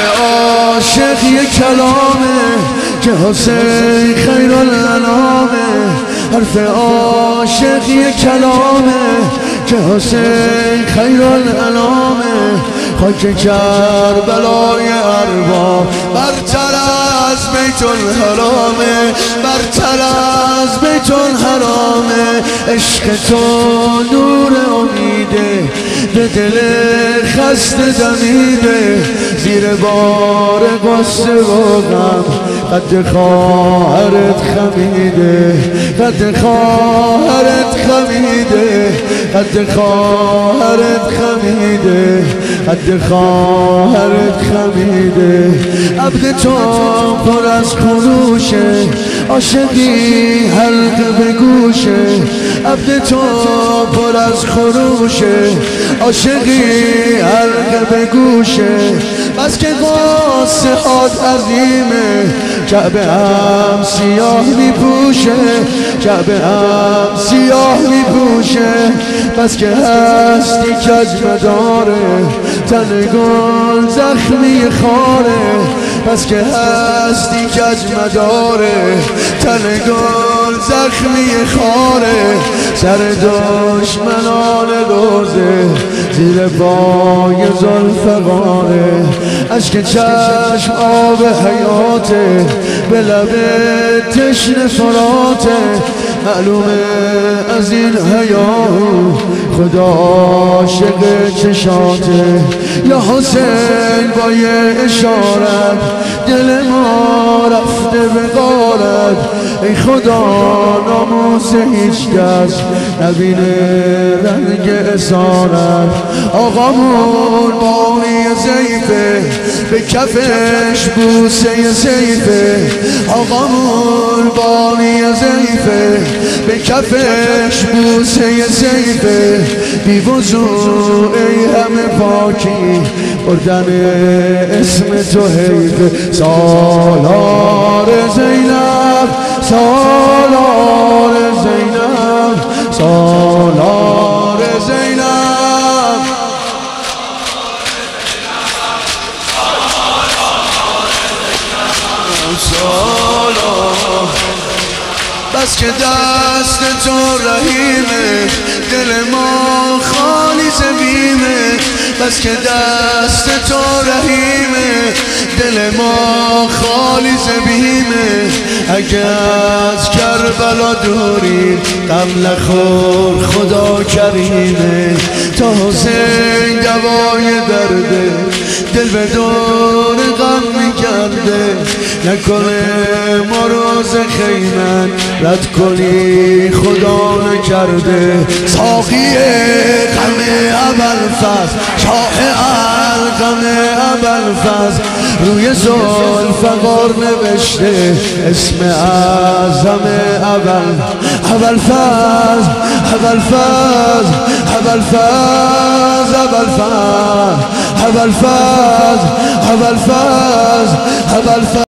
عاشق یه کلامه که حسین خیر الانامه. حرف عاشق یه کلامه که حسین خیر الانامه. خاک کربلای ارباب برتر از بیت الحرامه برتر بیت الحرامه عشق تو نور امیده به دل خسته دمیده. زیر بار قصه و غم قد خواهرت خمیده قد خواهرت خمیده قد خواهرت خمیده قد خواهرت خمیده. عبد تو پر از خروشه عاشقی حلق به گوشه عبد تو پر از خروشه. عاشقی حلق به گوشه. بس که قاسه آد عظیمه کعبه هم سیاه می پوشه کعبه هم سیاه می پوشه بس که هستی کج مداره تن گل زخمی خاره. پس که هستی کج مداره تن گل زخمی خاره سر دشمنان روزه زیر پای زلفقاره اشک چشم آب حیاته. به لب تشن فراته. معلومه از این حیاهو خدا عاشق چشاته. یا حسین با یه اشارت دل ما رفته به غارت. ای خدا ناموس هیچ کس نبینه رنگ اسارت آقامون بانی زیفه به کفش بوسه زیفه. آقامون بانی زیفه به کفش بوسه زیفه. بی وضوع ای همه پاکی بردن اسم تو حیفه. سالار زینب سالار بس که دست تو رحیمه دل ما خالی زمینه. بس که دست تو رحیمه دل ما خالی زمینه. اگه از کربلا دوری غم نخور خدا کریمه. تا حسین دوای درده دل به دور غم می‌کرده. نکنه ما روز خیمن رد کنی خدا نکرده. ساقی غم اول فز شاه الغم اول فز روی فقار نوشته اسم اعظم اول. اول فز اول فز اول فز اول فز اول فز اول فز اول فز